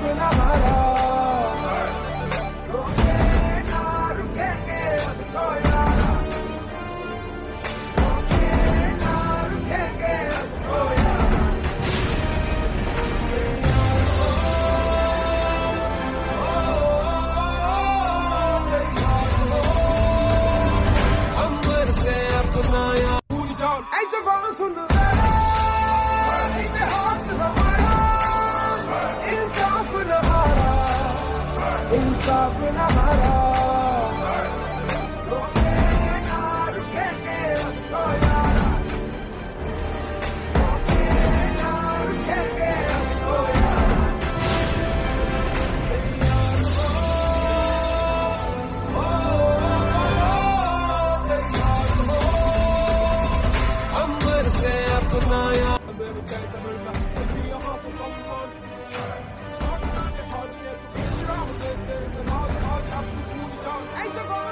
off. insafına varar. से अपना यार मेरे कहते मेरे कहते यहाँ पे सब ای تو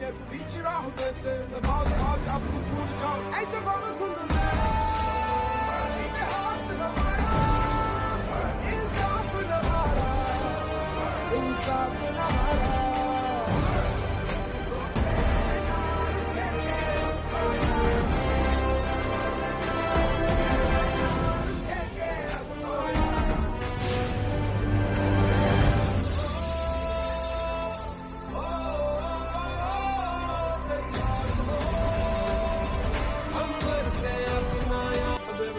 Yet the beach it all, the ball's I'm cool to talk. Ain't the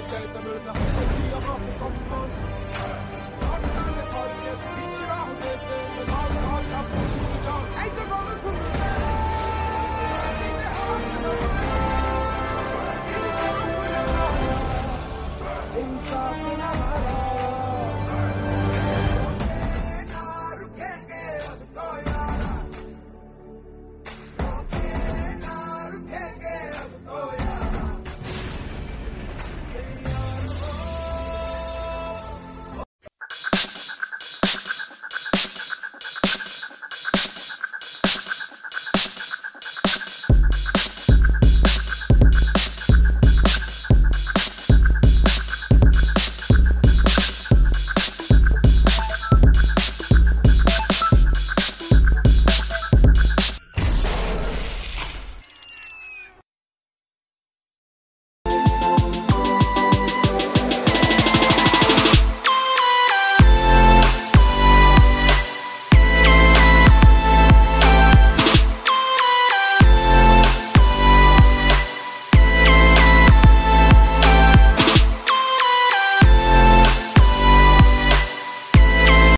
Altyazı M.K.